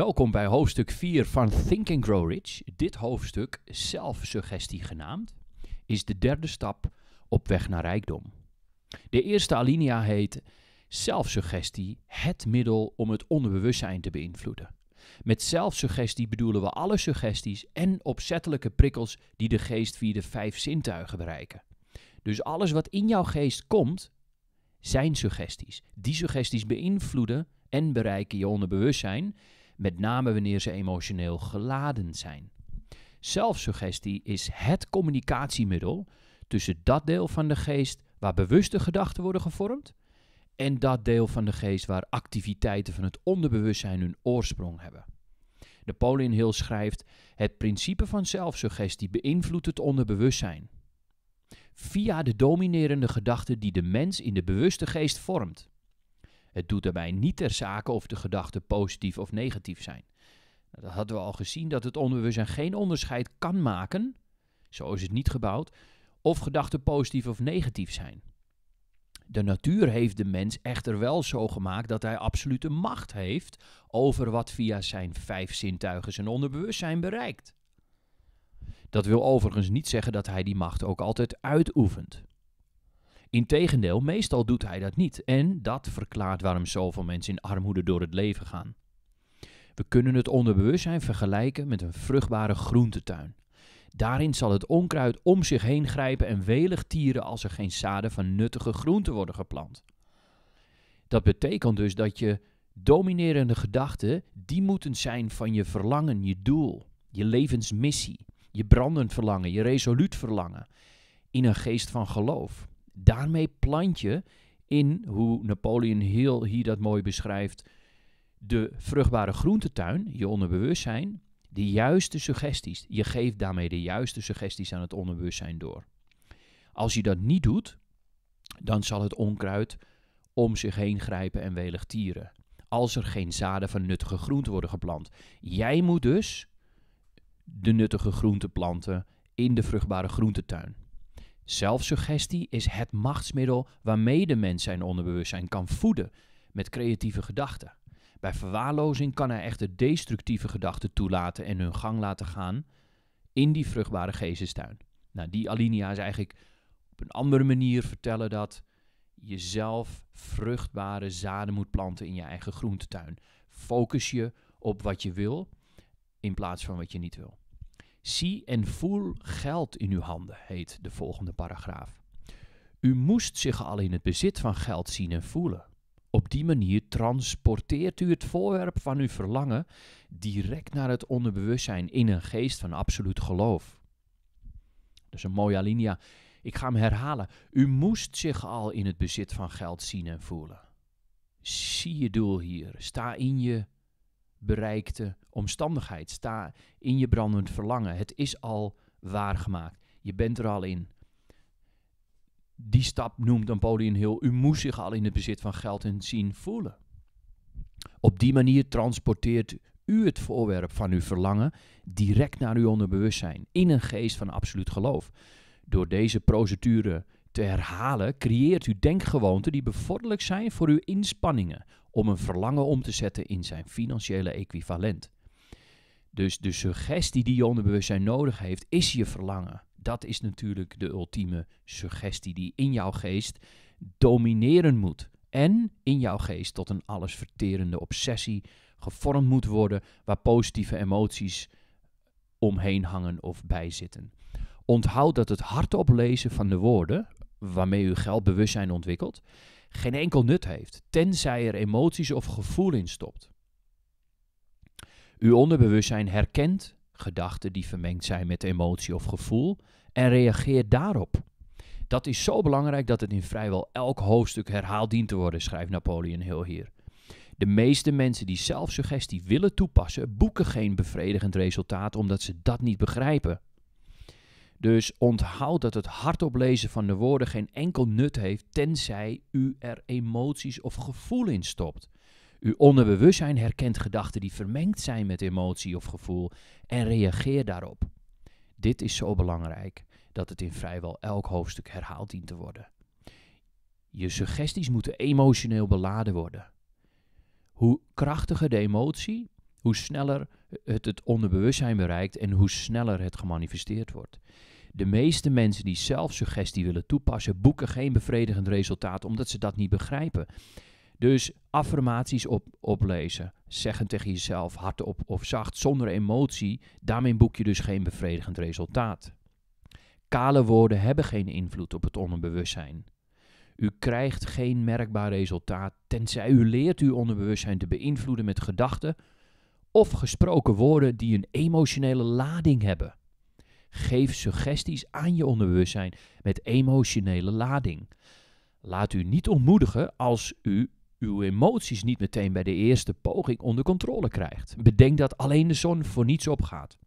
Welkom bij hoofdstuk 4 van Think and Grow Rich. Dit hoofdstuk, zelfsuggestie genaamd, is de derde stap op weg naar rijkdom. De eerste alinea heet zelfsuggestie, het middel om het onderbewustzijn te beïnvloeden. Met zelfsuggestie bedoelen we alle suggesties en opzettelijke prikkels die de geest via de vijf zintuigen bereiken. Dus alles wat in jouw geest komt, zijn suggesties. Die suggesties beïnvloeden en bereiken je onderbewustzijn met name wanneer ze emotioneel geladen zijn. Zelfsuggestie is het communicatiemiddel tussen dat deel van de geest waar bewuste gedachten worden gevormd en dat deel van de geest waar activiteiten van het onderbewustzijn hun oorsprong hebben. Napoleon Hill schrijft: Het principe van zelfsuggestie beïnvloedt het onderbewustzijn. Via de dominerende gedachten die de mens in de bewuste geest vormt. Het doet daarbij niet ter zake of de gedachten positief of negatief zijn. Nou, dat hadden we al gezien dat het onderbewustzijn geen onderscheid kan maken, zo is het niet gebouwd, of gedachten positief of negatief zijn. De natuur heeft de mens echter wel zo gemaakt dat hij absolute macht heeft over wat via zijn vijf zintuigen zijn onderbewustzijn bereikt. Dat wil overigens niet zeggen dat hij die macht ook altijd uitoefent. Integendeel, meestal doet hij dat niet. En dat verklaart waarom zoveel mensen in armoede door het leven gaan. We kunnen het onderbewustzijn vergelijken met een vruchtbare groentetuin. Daarin zal het onkruid om zich heen grijpen en welig tieren als er geen zaden van nuttige groenten worden geplant. Dat betekent dus dat je dominerende gedachten, die moeten zijn van je verlangen, je doel, je levensmissie, je brandend verlangen, je resoluut verlangen, in een geest van geloof daarmee plant je in, hoe Napoleon Hill hier dat mooi beschrijft, de vruchtbare groentetuin, je onderbewustzijn, de juiste suggesties. Je geeft daarmee de juiste suggesties aan het onderbewustzijn door. Als je dat niet doet, dan zal het onkruid om zich heen grijpen en welig tieren. Als er geen zaden van nuttige groenten worden geplant. Jij moet dus de nuttige groenten planten in de vruchtbare groentetuin. Zelfsuggestie is het machtsmiddel waarmee de mens zijn onderbewustzijn kan voeden met creatieve gedachten. Bij verwaarlozing kan hij echter destructieve gedachten toelaten en hun gang laten gaan in die vruchtbare geestestuin. Nou, die alinea is eigenlijk op een andere manier vertellen dat je zelf vruchtbare zaden moet planten in je eigen groentetuin. Focus je op wat je wil in plaats van wat je niet wil. Zie en voel geld in uw handen, heet de volgende paragraaf. U moest zich al in het bezit van geld zien en voelen. Op die manier transporteert u het voorwerp van uw verlangen direct naar het onderbewustzijn in een geest van absoluut geloof. Is een mooie alinea. Ik ga hem herhalen. U moest zich al in het bezit van geld zien en voelen. Zie je doel hier. Sta in je bereikte omstandigheid. Sta in je brandend verlangen. Het is al waargemaakt. Je bent er al in. Die stap noemt Napoleon Hill. U moest zich al in het bezit van geld en zien voelen. Op die manier transporteert u het voorwerp van uw verlangen direct naar uw onderbewustzijn in een geest van absoluut geloof. Door deze procedure te herhalen, creëert u denkgewoonten die bevorderlijk zijn voor uw inspanningen om een verlangen om te zetten in zijn financiële equivalent. Dus de suggestie die je onderbewustzijn nodig heeft, is je verlangen. Dat is natuurlijk de ultieme suggestie die in jouw geest domineren moet. En in jouw geest tot een allesverterende obsessie gevormd moet worden, waar positieve emoties omheen hangen of bij zitten. Onthoud dat het hardop lezen van de woorden, waarmee u geldbewustzijn ontwikkelt, geen enkel nut heeft, tenzij er emoties of gevoel in stopt. Uw onderbewustzijn herkent gedachten die vermengd zijn met emotie of gevoel en reageert daarop. Dat is zo belangrijk dat het in vrijwel elk hoofdstuk herhaald dient te worden, schrijft Napoleon heel hier. De meeste mensen die zelfsuggestie willen toepassen, boeken geen bevredigend resultaat omdat ze dat niet begrijpen. Dus onthoud dat het hardop lezen van de woorden geen enkel nut heeft, tenzij u er emoties of gevoel in stopt. Uw onderbewustzijn herkent gedachten die vermengd zijn met emotie of gevoel en reageert daarop. Dit is zo belangrijk dat het in vrijwel elk hoofdstuk herhaald dient te worden. Je suggesties moeten emotioneel beladen worden. Hoe krachtiger de emotie, hoe sneller het het onderbewustzijn bereikt en hoe sneller het gemanifesteerd wordt. De meeste mensen die zelfsuggestie willen toepassen, boeken geen bevredigend resultaat omdat ze dat niet begrijpen. Dus affirmaties op, oplezen, zeggen tegen jezelf hardop of zacht, zonder emotie, daarmee boek je dus geen bevredigend resultaat. Kale woorden hebben geen invloed op het onderbewustzijn. U krijgt geen merkbaar resultaat tenzij u leert uw onderbewustzijn te beïnvloeden met gedachten of gesproken woorden die een emotionele lading hebben. Geef suggesties aan je onderbewustzijn met emotionele lading. Laat u niet ontmoedigen als u uw emoties niet meteen bij de eerste poging onder controle krijgt. Bedenk dat alleen de zon voor niets opgaat.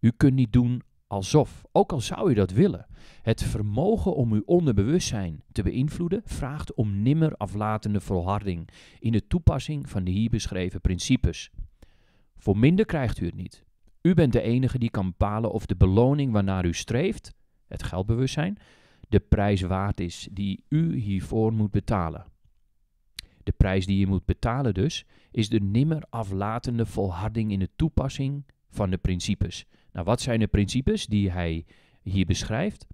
U kunt niet doen alsof, ook al zou u dat willen. Het vermogen om uw onderbewustzijn te beïnvloeden vraagt om nimmer aflatende volharding in de toepassing van de hier beschreven principes. Voor minder krijgt u het niet. U bent de enige die kan bepalen of de beloning waarnaar u streeft, het geldbewustzijn, de prijs waard is die u hiervoor moet betalen. De prijs die je moet betalen dus, is de nimmer aflatende volharding in de toepassing van de principes. Nou, wat zijn de principes die hij hier beschrijft?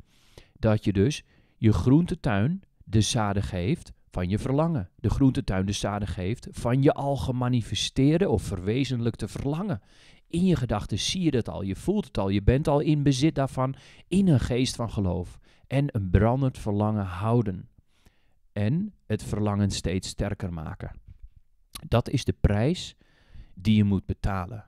Dat je dus je groentetuin de zaden geeft van je verlangen. De groentetuin de zaden geeft van je al gemanifesteerde of verwezenlijkte verlangen. In je gedachten zie je dat al, je voelt het al, je bent al in bezit daarvan in een geest van geloof. En een brandend verlangen houden. En het verlangen steeds sterker maken. Dat is de prijs die je moet betalen.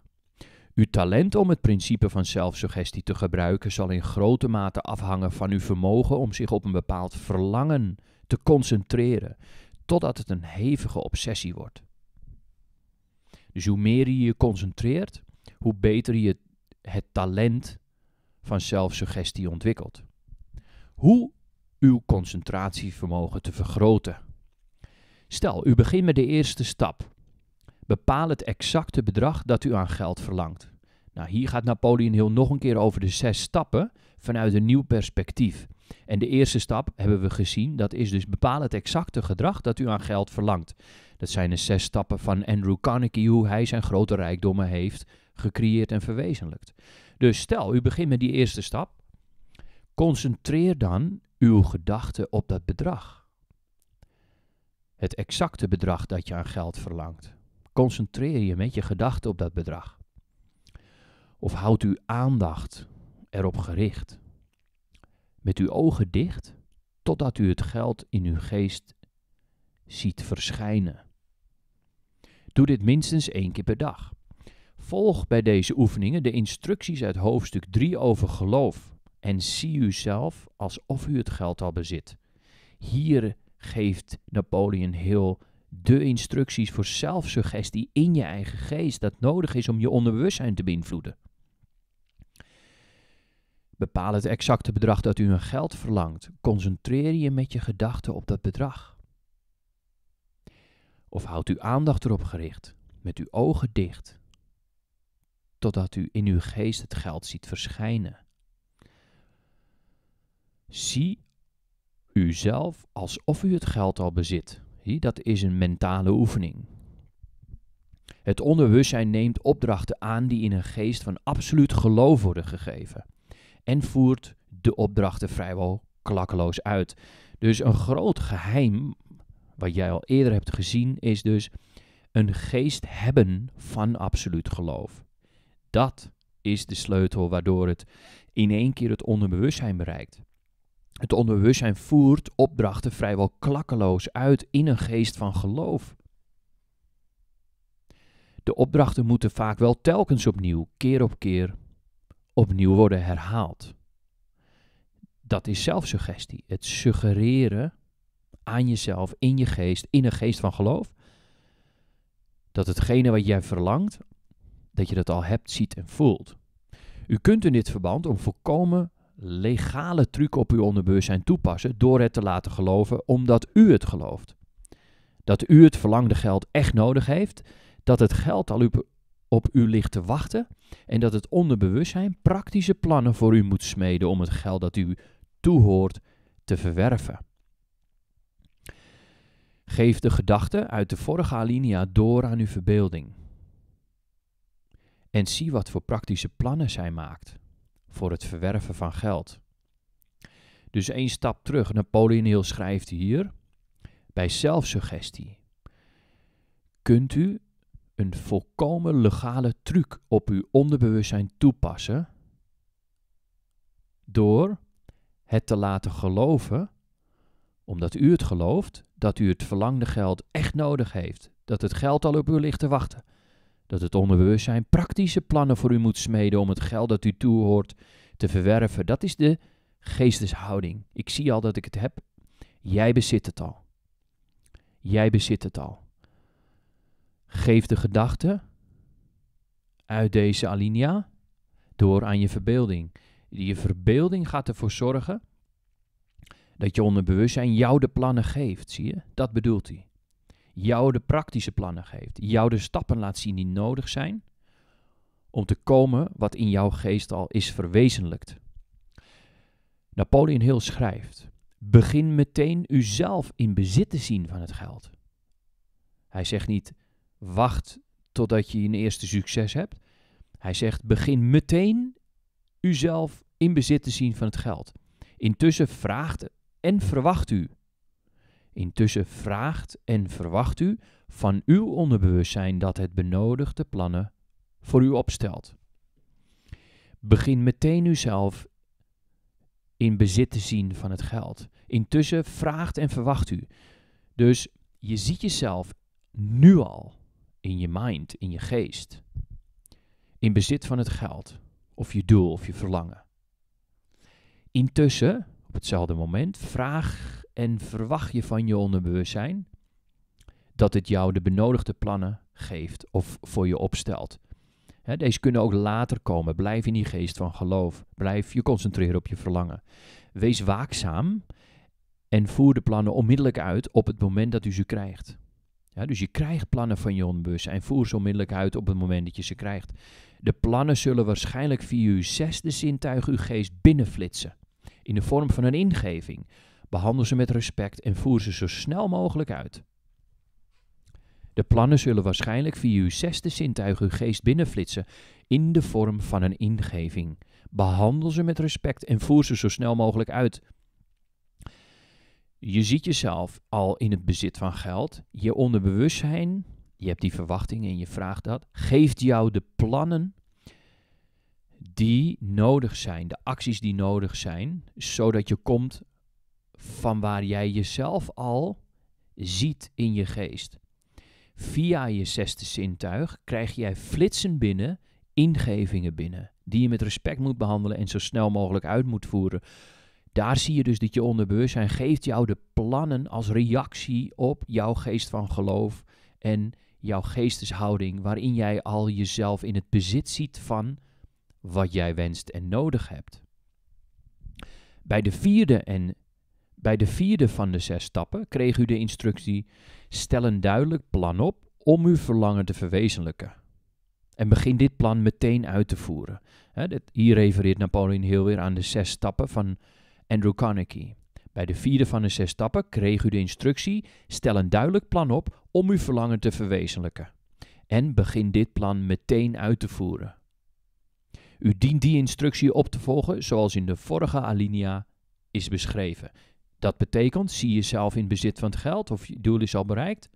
Uw talent om het principe van zelfsuggestie te gebruiken zal in grote mate afhangen van uw vermogen om zich op een bepaald verlangen te concentreren, totdat het een hevige obsessie wordt. Dus hoe meer je je concentreert, hoe beter je het talent van zelfsuggestie ontwikkelt. Hoe uw concentratievermogen te vergroten. Stel, u begint met de eerste stap. Bepaal het exacte bedrag dat u aan geld verlangt. Nou, hier gaat Napoleon Hill nog een keer over de zes stappen vanuit een nieuw perspectief. En de eerste stap hebben we gezien, dat is dus bepaal het exacte gedrag dat u aan geld verlangt. Dat zijn de zes stappen van Andrew Carnegie, hoe hij zijn grote rijkdommen heeft gecreëerd en verwezenlijkt. Dus stel, u begint met die eerste stap. Concentreer dan uw gedachten op dat bedrag. Het exacte bedrag dat je aan geld verlangt. Concentreer je met je gedachten op dat bedrag. Of houd uw aandacht erop gericht. Met uw ogen dicht, totdat u het geld in uw geest ziet verschijnen. Doe dit minstens één keer per dag. Volg bij deze oefeningen de instructies uit hoofdstuk 3 over geloof en zie uzelf alsof u het geld al bezit. Hier geeft Napoleon Hill de instructies voor zelfsuggestie in je eigen geest dat nodig is om je onderbewustzijn te beïnvloeden. Bepaal het exacte bedrag dat u aan geld verlangt. Concentreer je met je gedachten op dat bedrag. Of houd uw aandacht erop gericht, met uw ogen dicht, totdat u in uw geest het geld ziet verschijnen. Zie uzelf alsof u het geld al bezit. Dat is een mentale oefening. Het onderbewustzijn neemt opdrachten aan die in een geest van absoluut geloof worden gegeven. En voert de opdrachten vrijwel klakkeloos uit. Dus een groot geheim, wat jij al eerder hebt gezien, is dus een geest hebben van absoluut geloof. Dat is de sleutel waardoor het in één keer het onderbewustzijn bereikt. Het onderbewustzijn voert opdrachten vrijwel klakkeloos uit in een geest van geloof. De opdrachten moeten vaak wel telkens opnieuw, keer op keer, opnieuw worden herhaald. Dat is zelfsuggestie. Het suggereren aan jezelf, in je geest, in een geest van geloof, dat hetgene wat jij verlangt, dat je dat al hebt, ziet en voelt. U kunt in dit verband om volkomen legale truc op uw onderbewustzijn toepassen door het te laten geloven omdat u het gelooft. Dat u het verlangde geld echt nodig heeft, dat het geld al op u ligt te wachten en dat het onderbewustzijn praktische plannen voor u moet smeden om het geld dat u toehoort te verwerven. Geef de gedachte uit de vorige alinea door aan uw verbeelding. En zie wat voor praktische plannen zij maakt voor het verwerven van geld. Dus één stap terug. Napoleon Hill schrijft hier bij zelfsuggestie. Kunt u een volkomen legale truc op uw onderbewustzijn toepassen door het te laten geloven, omdat u het gelooft, dat u het verlangde geld echt nodig heeft, dat het geld al op u ligt te wachten, dat het onderbewustzijn praktische plannen voor u moet smeden om het geld dat u toehoort te verwerven. Dat is de geesteshouding. Ik zie al dat ik het heb. Jij bezit het al. Jij bezit het al. Geef de gedachte uit deze alinea door aan je verbeelding. Je verbeelding gaat ervoor zorgen dat je onderbewustzijn jou de plannen geeft, zie je? Dat bedoelt hij. Jou de praktische plannen geeft. Jou de stappen laat zien die nodig zijn om te komen wat in jouw geest al is verwezenlijkt. Napoleon Hill schrijft: Begin meteen uzelf in bezit te zien van het geld. Hij zegt niet: wacht totdat je een eerste succes hebt. Hij zegt: begin meteen uzelf in bezit te zien van het geld. Intussen vraagt en verwacht u. Intussen vraagt en verwacht u van uw onderbewustzijn dat het benodigde plannen voor u opstelt. Begin meteen uzelf in bezit te zien van het geld. Intussen vraagt en verwacht u. Dus je ziet jezelf nu al in je mind, in je geest, in bezit van het geld, of je doel of je verlangen. Intussen, op hetzelfde moment, vraag en verwacht je van je onderbewustzijn dat het jou de benodigde plannen geeft of voor je opstelt deze kunnen ook later komen. Blijf in die geest van geloof. Blijf je concentreren op je verlangen. Wees waakzaam en voer de plannen onmiddellijk uit op het moment dat u ze krijgt. Dus je krijgt plannen van je onbewustzijn. Voer ze onmiddellijk uit op het moment dat je ze krijgt. De plannen zullen waarschijnlijk via uw zesde zintuig uw geest binnenflitsen. In de vorm van een ingeving. Behandel ze met respect en voer ze zo snel mogelijk uit. De plannen zullen waarschijnlijk via uw zesde zintuig uw geest binnenflitsen in de vorm van een ingeving. Behandel ze met respect en voer ze zo snel mogelijk uit. Je ziet jezelf al in het bezit van geld. Je onderbewustzijn, je hebt die verwachting en je vraagt dat, geeft jou de plannen die nodig zijn, de acties die nodig zijn, zodat je komt van waar jij jezelf al ziet in je geest. Via je zesde zintuig krijg jij flitsen binnen, ingevingen binnen, die je met respect moet behandelen en zo snel mogelijk uit moet voeren. Daar zie je dus dat je onderbewustzijn geeft jou de plannen als reactie op jouw geest van geloof en jouw geesteshouding, waarin jij al jezelf in het bezit ziet van wat jij wenst en nodig hebt. Bij de vierde en bij de vierde van de zes stappen kreeg u de instructie: stel een duidelijk plan op om uw verlangen te verwezenlijken. En begin dit plan meteen uit te voeren. hier refereert Napoleon heel weer aan de zes stappen van Andrew Carnegie. Bij de vierde van de zes stappen kreeg u de instructie: stel een duidelijk plan op om uw verlangen te verwezenlijken. En begin dit plan meteen uit te voeren. U dient die instructie op te volgen zoals in de vorige alinea is beschreven. Dat betekent, zie jezelf in bezit van het geld of je doel is al bereikt.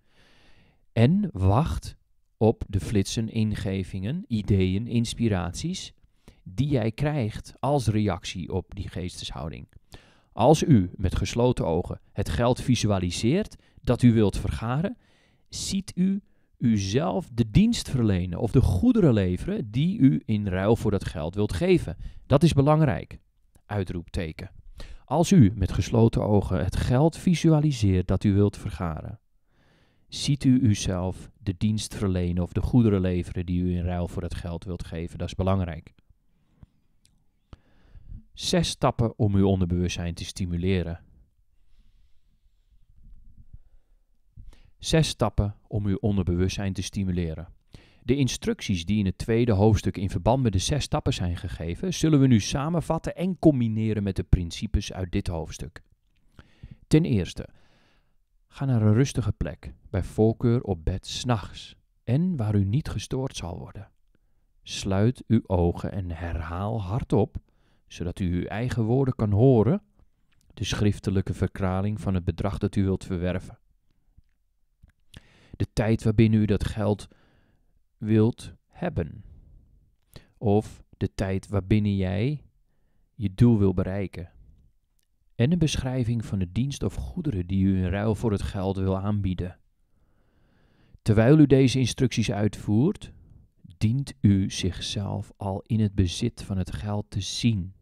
En wacht op de flitsen, ingevingen, ideeën, inspiraties die jij krijgt als reactie op die geesteshouding. Als u met gesloten ogen het geld visualiseert dat u wilt vergaren, ziet u uzelf de dienst verlenen of de goederen leveren die u in ruil voor dat geld wilt geven. Dat is belangrijk. Uitroepteken. Als u met gesloten ogen het geld visualiseert dat u wilt vergaren, ziet u uzelf de dienst verlenen of de goederen leveren die u in ruil voor het geld wilt geven. Dat is belangrijk. Zes stappen om uw onderbewustzijn te stimuleren. Zes stappen om uw onderbewustzijn te stimuleren. De instructies die in het tweede hoofdstuk in verband met de zes stappen zijn gegeven, zullen we nu samenvatten en combineren met de principes uit dit hoofdstuk. Ten eerste, ga naar een rustige plek, bij voorkeur op bed s'nachts en waar u niet gestoord zal worden. Sluit uw ogen en herhaal hardop, zodat u uw eigen woorden kan horen, de schriftelijke verklaring van het bedrag dat u wilt verwerven. De tijd waarbinnen u dat geld wilt hebben. Of de tijd waarbinnen jij je doel wil bereiken. En een beschrijving van de dienst of goederen die u in ruil voor het geld wil aanbieden. Terwijl u deze instructies uitvoert, dient u zichzelf al in het bezit van het geld te zien.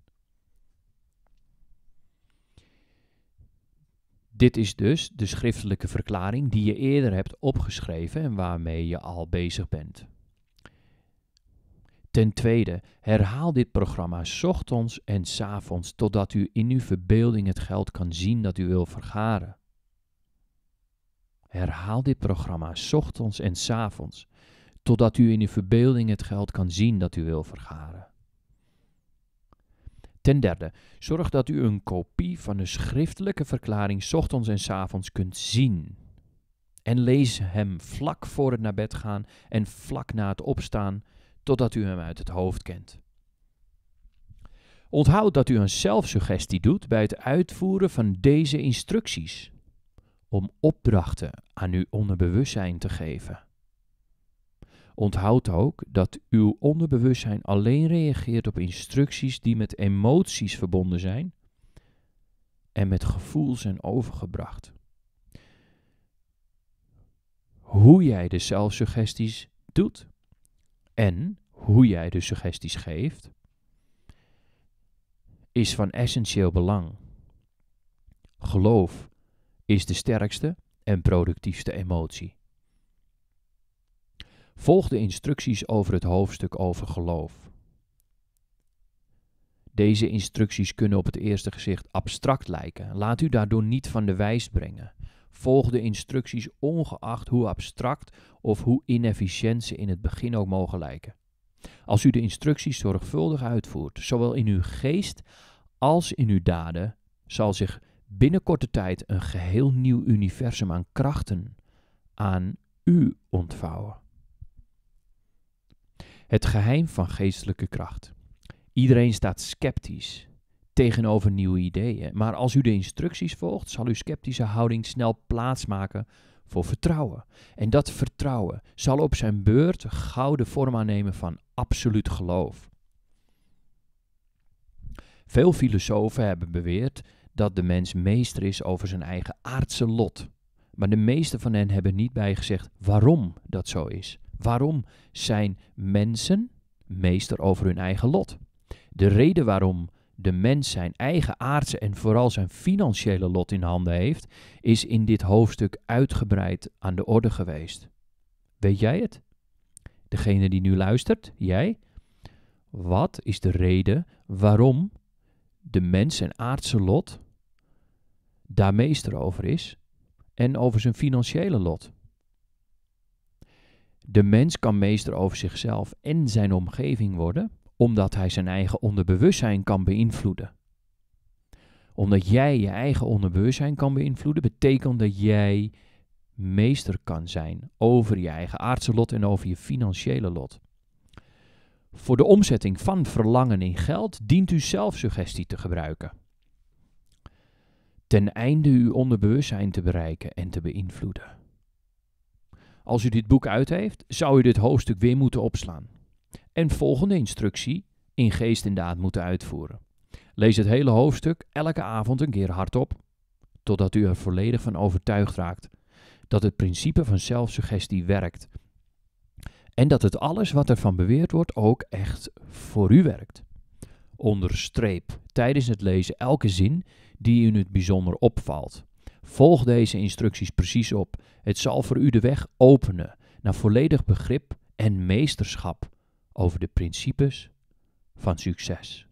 Dit is dus de schriftelijke verklaring die je eerder hebt opgeschreven en waarmee je al bezig bent. Ten tweede, herhaal dit programma ochtends en s avonds totdat u in uw verbeelding het geld kan zien dat u wil vergaren. Herhaal dit programma ochtends en s avonds totdat u in uw verbeelding het geld kan zien dat u wil vergaren. Ten derde, zorg dat u een kopie van de schriftelijke verklaring ochtends en s avonds kunt zien. En lees hem vlak voor het naar bed gaan en vlak na het opstaan, totdat u hem uit het hoofd kent. Onthoud dat u een zelfsuggestie doet bij het uitvoeren van deze instructies, om opdrachten aan uw onderbewustzijn te geven. Onthoud ook dat uw onderbewustzijn alleen reageert op instructies die met emoties verbonden zijn en met gevoel zijn overgebracht. Hoe jij de zelfsuggesties doet en hoe jij de suggesties geeft, is van essentieel belang. Geloof is de sterkste en productiefste emotie. Volg de instructies over het hoofdstuk over geloof. Deze instructies kunnen op het eerste gezicht abstract lijken. Laat u daardoor niet van de wijs brengen. Volg de instructies ongeacht hoe abstract of hoe inefficiënt ze in het begin ook mogen lijken. Als u de instructies zorgvuldig uitvoert, zowel in uw geest als in uw daden, zal zich binnen korte tijd een geheel nieuw universum aan krachten aan u ontvouwen. Het geheim van geestelijke kracht. Iedereen staat sceptisch tegenover nieuwe ideeën, maar als u de instructies volgt, zal uw sceptische houding snel plaatsmaken voor vertrouwen. En dat vertrouwen zal op zijn beurt gouden vorm aannemen van absoluut geloof. Veel filosofen hebben beweerd dat de mens meester is over zijn eigen aardse lot. Maar de meeste van hen hebben niet bijgezegd waarom dat zo is. Waarom zijn mensen meester over hun eigen lot? De reden waarom de mens zijn eigen aardse en vooral zijn financiële lot in handen heeft, is in dit hoofdstuk uitgebreid aan de orde geweest. Weet jij het? Degene die nu luistert, jij? Wat is de reden waarom de mens zijn aardse lot daar meester over is en over zijn financiële lot? De mens kan meester over zichzelf en zijn omgeving worden, omdat hij zijn eigen onderbewustzijn kan beïnvloeden. Omdat jij je eigen onderbewustzijn kan beïnvloeden, betekent dat jij meester kan zijn over je eigen aardse lot en over je financiële lot. Voor de omzetting van verlangen in geld dient u zelfsuggestie te gebruiken. Ten einde uw onderbewustzijn te bereiken en te beïnvloeden. Als u dit boek uit heeft, zou u dit hoofdstuk weer moeten opslaan. En volgende instructie in geest en daad moeten uitvoeren. Lees het hele hoofdstuk elke avond een keer hardop, totdat u er volledig van overtuigd raakt dat het principe van zelfsuggestie werkt. En dat het alles wat ervan beweerd wordt ook echt voor u werkt. Onderstreep tijdens het lezen elke zin die u in het bijzonder opvalt. Volg deze instructies precies op. Het zal voor u de weg openen naar volledig begrip en meesterschap over de principes van succes.